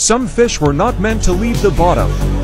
Some fish were not meant to leave the bottom.